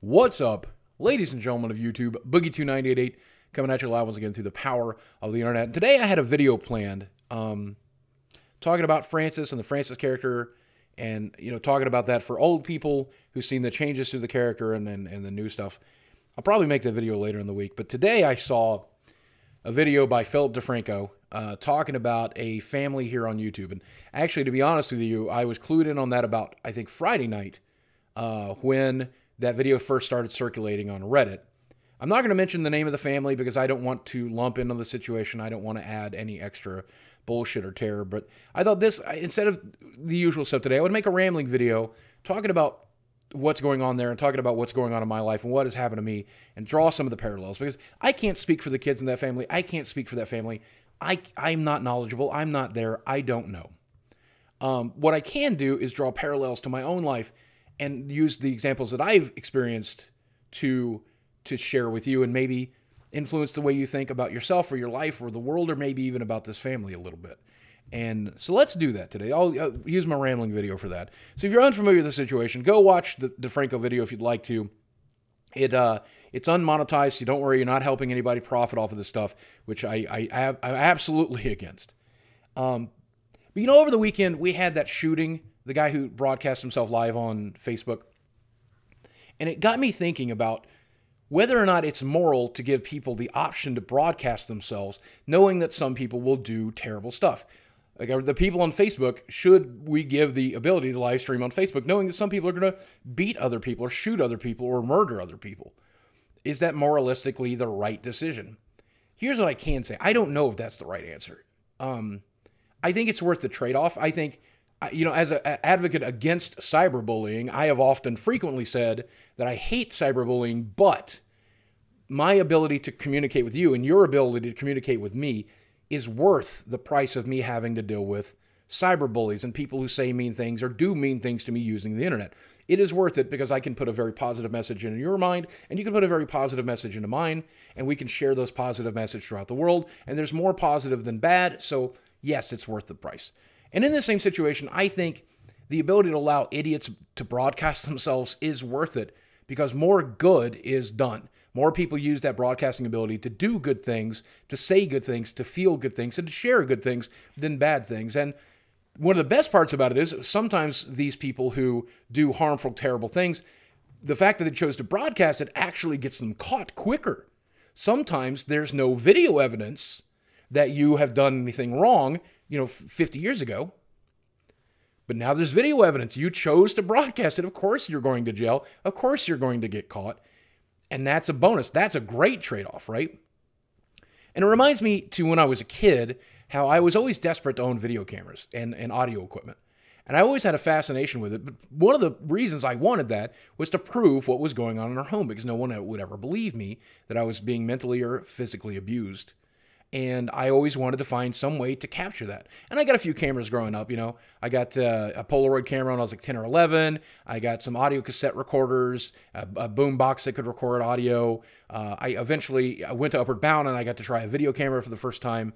What's up, ladies and gentlemen of YouTube? Boogie2988 coming at you live once again through the power of the internet. Today I had a video planned um, talking about Francis and the Francis character and, you know, talking about that for old people who've seen the changes to the character and, and, and the new stuff. I'll probably make that video later in the week. But today I saw a video by Philip DeFranco uh, talking about a family here on YouTube. And actually, to be honest with you, I was clued in on that about, I think, Friday night uh, when that video first started circulating on Reddit. I'm not going to mention the name of the family because I don't want to lump into the situation. I don't want to add any extra bullshit or terror. But I thought this, instead of the usual stuff today, I would make a rambling video talking about what's going on there and talking about what's going on in my life and what has happened to me and draw some of the parallels because I can't speak for the kids in that family. I can't speak for that family. I, I'm not knowledgeable. I'm not there. I don't know. Um, what I can do is draw parallels to my own life and use the examples that I've experienced to to share with you and maybe influence the way you think about yourself or your life or the world or maybe even about this family a little bit. And so let's do that today. I'll, I'll use my rambling video for that. So if you're unfamiliar with the situation, go watch the DeFranco video if you'd like to. It uh, it's unmonetized, so don't worry, you're not helping anybody profit off of this stuff, which I I, I am absolutely against. Um, but you know, over the weekend we had that shooting the guy who broadcast himself live on Facebook. And it got me thinking about whether or not it's moral to give people the option to broadcast themselves, knowing that some people will do terrible stuff. Like the people on Facebook, should we give the ability to live stream on Facebook, knowing that some people are going to beat other people or shoot other people or murder other people? Is that moralistically the right decision? Here's what I can say I don't know if that's the right answer. Um, I think it's worth the trade off. I think you know, as an advocate against cyberbullying, I have often frequently said that I hate cyberbullying, but my ability to communicate with you and your ability to communicate with me is worth the price of me having to deal with cyberbullies and people who say mean things or do mean things to me using the internet. It is worth it because I can put a very positive message into your mind and you can put a very positive message into mine and we can share those positive messages throughout the world. And there's more positive than bad. So, yes, it's worth the price. And in the same situation, I think the ability to allow idiots to broadcast themselves is worth it because more good is done. More people use that broadcasting ability to do good things, to say good things, to feel good things, and to share good things than bad things. And one of the best parts about it is sometimes these people who do harmful, terrible things, the fact that they chose to broadcast it actually gets them caught quicker. Sometimes there's no video evidence that you have done anything wrong, you know, 50 years ago. But now there's video evidence. You chose to broadcast it. Of course you're going to jail. Of course you're going to get caught. And that's a bonus. That's a great trade off, right? And it reminds me to when I was a kid how I was always desperate to own video cameras and, and audio equipment. And I always had a fascination with it. But one of the reasons I wanted that was to prove what was going on in our home because no one would ever believe me that I was being mentally or physically abused and I always wanted to find some way to capture that. And I got a few cameras growing up. You know, I got uh, a Polaroid camera when I was like 10 or 11. I got some audio cassette recorders, a, a boom box that could record audio. Uh, I eventually I went to Upward Bound and I got to try a video camera for the first time.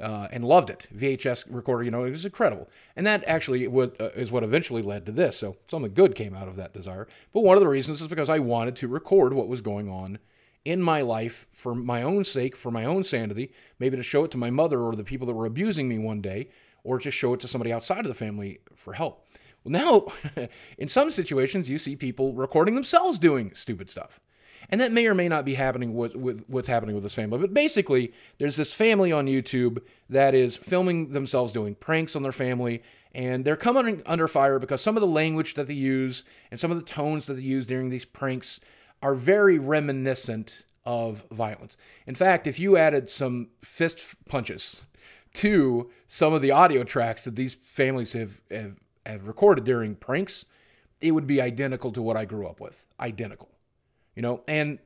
Uh, and loved it. VHS recorder, you know, it was incredible. And that actually what, uh, is what eventually led to this. So something good came out of that desire. But one of the reasons is because I wanted to record what was going on in my life for my own sake, for my own sanity, maybe to show it to my mother or the people that were abusing me one day, or to show it to somebody outside of the family for help. Well, now, in some situations, you see people recording themselves doing stupid stuff. And that may or may not be happening with, with what's happening with this family. But basically, there's this family on YouTube that is filming themselves doing pranks on their family. And they're coming under fire because some of the language that they use and some of the tones that they use during these pranks are very reminiscent of violence. In fact, if you added some fist punches to some of the audio tracks that these families have, have, have recorded during pranks, it would be identical to what I grew up with. Identical. You know, and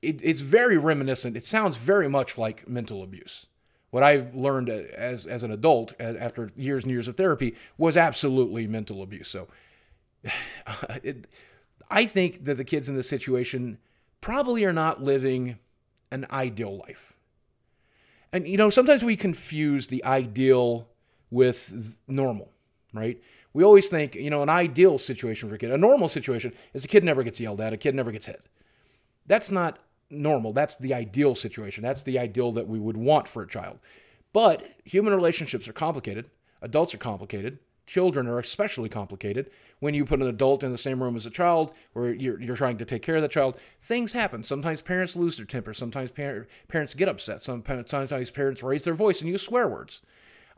it, it's very reminiscent. It sounds very much like mental abuse. What I've learned as, as an adult, after years and years of therapy, was absolutely mental abuse. So, it, I think that the kids in this situation probably are not living an ideal life. And, you know, sometimes we confuse the ideal with normal, right? We always think, you know, an ideal situation for a kid, a normal situation is a kid never gets yelled at, a kid never gets hit. That's not normal. That's the ideal situation. That's the ideal that we would want for a child. But human relationships are complicated. Adults are complicated. Children are especially complicated. When you put an adult in the same room as a child, where you're, you're trying to take care of the child, things happen. Sometimes parents lose their temper. Sometimes par- parents get upset. Sometimes parents raise their voice and use swear words.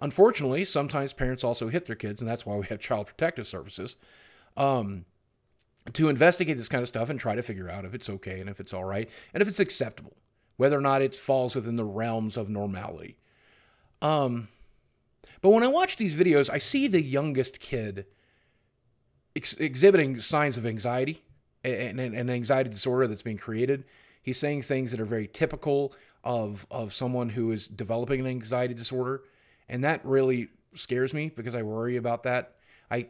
Unfortunately, sometimes parents also hit their kids, and that's why we have child protective services um, to investigate this kind of stuff and try to figure out if it's okay and if it's all right and if it's acceptable, whether or not it falls within the realms of normality. Um, but when I watch these videos, I see the youngest kid ex- exhibiting signs of anxiety and an anxiety disorder that's being created. He's saying things that are very typical of of someone who is developing an anxiety disorder and that really scares me because I worry about that. I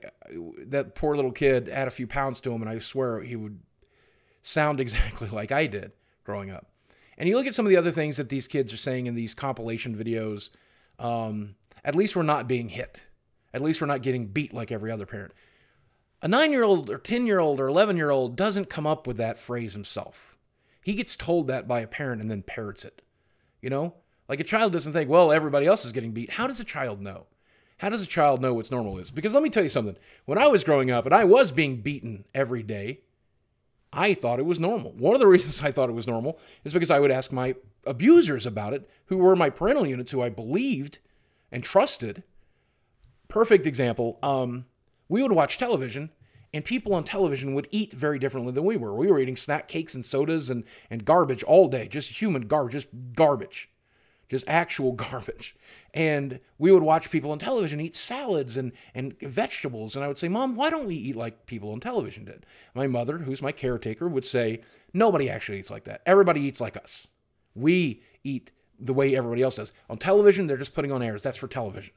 that poor little kid had a few pounds to him, and I swear he would sound exactly like I did growing up. And you look at some of the other things that these kids are saying in these compilation videos. Um, at least we're not being hit. At least we're not getting beat like every other parent. A nine year old or 10 year old or 11 year old doesn't come up with that phrase himself. He gets told that by a parent and then parrots it. You know? Like a child doesn't think, well, everybody else is getting beat. How does a child know? How does a child know what's normal is? Because let me tell you something. When I was growing up and I was being beaten every day, I thought it was normal. One of the reasons I thought it was normal is because I would ask my abusers about it, who were my parental units, who I believed and trusted. Perfect example. Um, we would watch television, and people on television would eat very differently than we were. We were eating snack cakes and sodas and, and garbage all day, just human garbage, just garbage just actual garbage. And we would watch people on television eat salads and, and vegetables. And I would say, Mom, why don't we eat like people on television did? My mother, who's my caretaker, would say, Nobody actually eats like that. Everybody eats like us. We eat the way everybody else does. On television, they're just putting on airs. That's for television.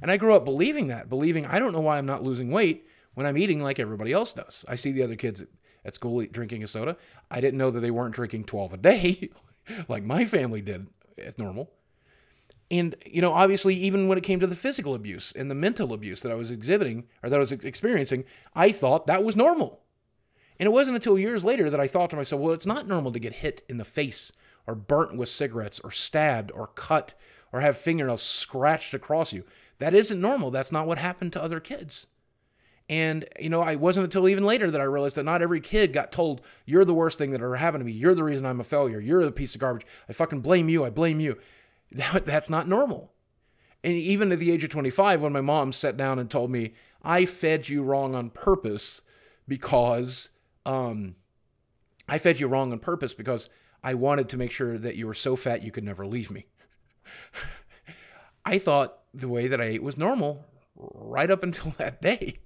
And I grew up believing that, believing I don't know why I'm not losing weight when I'm eating like everybody else does. I see the other kids at school drinking a soda. I didn't know that they weren't drinking 12 a day like my family did as normal. And, you know, obviously, even when it came to the physical abuse and the mental abuse that I was exhibiting or that I was experiencing, I thought that was normal. And it wasn't until years later that I thought to myself, well, it's not normal to get hit in the face or burnt with cigarettes or stabbed or cut or have fingernails scratched across you. That isn't normal. That's not what happened to other kids. And, you know, I wasn't until even later that I realized that not every kid got told, you're the worst thing that ever happened to me. You're the reason I'm a failure. You're the piece of garbage. I fucking blame you. I blame you. That, that's not normal. And even at the age of 25, when my mom sat down and told me, I fed you wrong on purpose because um, I fed you wrong on purpose because I wanted to make sure that you were so fat you could never leave me. I thought the way that I ate was normal right up until that day.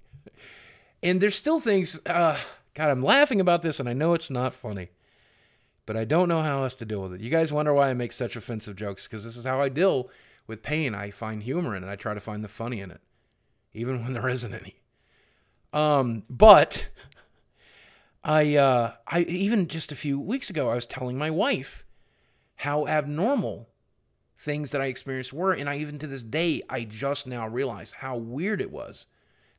And there's still things, uh, God, I'm laughing about this and I know it's not funny, but I don't know how else to deal with it. You guys wonder why I make such offensive jokes because this is how I deal with pain. I find humor in it, I try to find the funny in it, even when there isn't any. Um, but I, uh, I even just a few weeks ago, I was telling my wife how abnormal things that I experienced were, and I even to this day, I just now realize how weird it was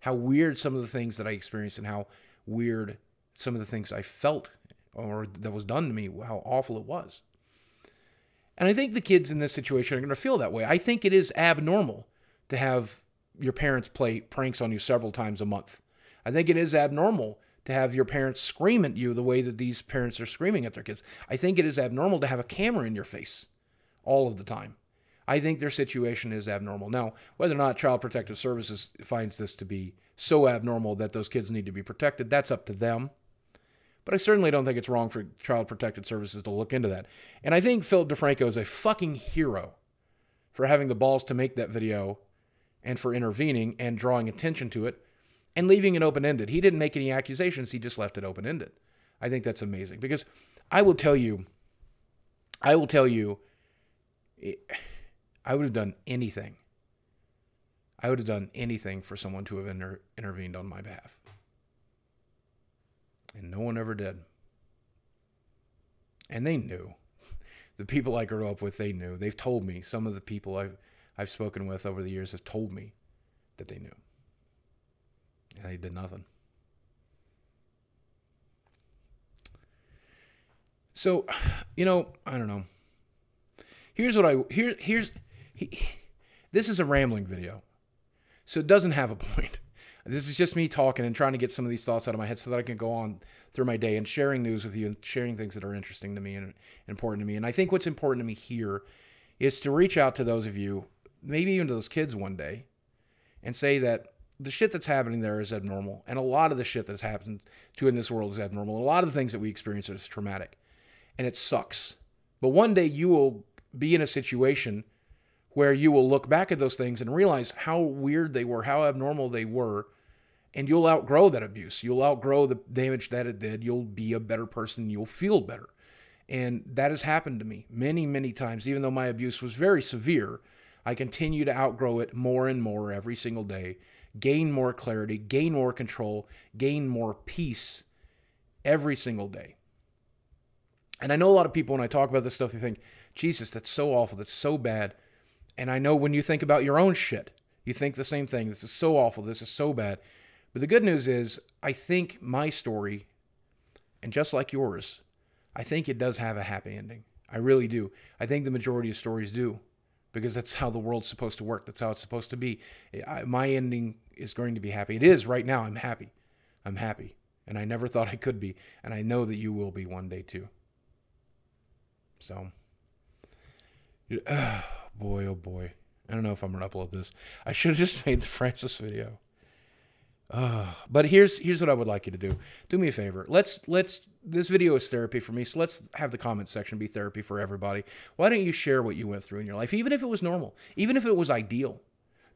how weird some of the things that I experienced and how weird some of the things I felt or that was done to me, how awful it was. And I think the kids in this situation are going to feel that way. I think it is abnormal to have your parents play pranks on you several times a month. I think it is abnormal to have your parents scream at you the way that these parents are screaming at their kids. I think it is abnormal to have a camera in your face all of the time. I think their situation is abnormal. Now, whether or not Child Protective Services finds this to be so abnormal that those kids need to be protected, that's up to them. But I certainly don't think it's wrong for Child Protective Services to look into that. And I think Philip DeFranco is a fucking hero for having the balls to make that video and for intervening and drawing attention to it and leaving it open ended. He didn't make any accusations, he just left it open ended. I think that's amazing because I will tell you, I will tell you, I would have done anything. I would have done anything for someone to have inter- intervened on my behalf. And no one ever did. And they knew. The people I grew up with, they knew. They've told me. Some of the people I've, I've spoken with over the years have told me that they knew. And he did nothing. So, you know, I don't know. Here's what I here here's he, this is a rambling video. So it doesn't have a point. This is just me talking and trying to get some of these thoughts out of my head so that I can go on through my day and sharing news with you and sharing things that are interesting to me and important to me. And I think what's important to me here is to reach out to those of you, maybe even to those kids one day, and say that the shit that's happening there is abnormal. And a lot of the shit that's happened to in this world is abnormal. A lot of the things that we experience is traumatic. And it sucks. But one day you will be in a situation where you will look back at those things and realize how weird they were, how abnormal they were, and you'll outgrow that abuse. You'll outgrow the damage that it did. You'll be a better person. You'll feel better. And that has happened to me many, many times. Even though my abuse was very severe, I continue to outgrow it more and more every single day, gain more clarity, gain more control, gain more peace every single day. And I know a lot of people, when I talk about this stuff, they think, Jesus, that's so awful. That's so bad. And I know when you think about your own shit, you think the same thing. This is so awful. This is so bad. But the good news is, I think my story, and just like yours, I think it does have a happy ending. I really do. I think the majority of stories do because that's how the world's supposed to work. That's how it's supposed to be. I, my ending is going to be happy. It is right now. I'm happy. I'm happy. And I never thought I could be. And I know that you will be one day too. So, boy, oh boy. I don't know if I'm gonna upload this. I should have just made the Francis video. Uh, but here's here's what I would like you to do. Do me a favor. Let's let's this video is therapy for me, so let's have the comment section be therapy for everybody. Why don't you share what you went through in your life, even if it was normal, even if it was ideal?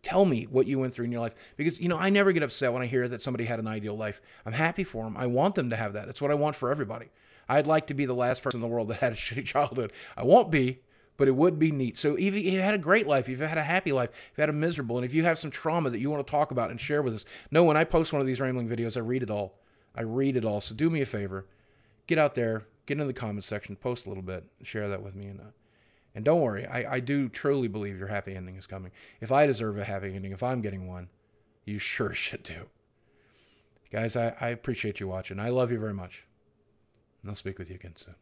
Tell me what you went through in your life because you know I never get upset when I hear that somebody had an ideal life. I'm happy for them. I want them to have that. It's what I want for everybody. I'd like to be the last person in the world that had a shitty childhood. I won't be, but it would be neat. So if you had a great life, if you had a happy life, if you had a miserable, and if you have some trauma that you want to talk about and share with us, know when I post one of these rambling videos, I read it all. I read it all. So do me a favor, get out there, get in the comment section, post a little bit, share that with me, and uh, and don't worry, I, I do truly believe your happy ending is coming. If I deserve a happy ending, if I'm getting one, you sure should do. Guys, I, I appreciate you watching. I love you very much. And I'll speak with you again soon.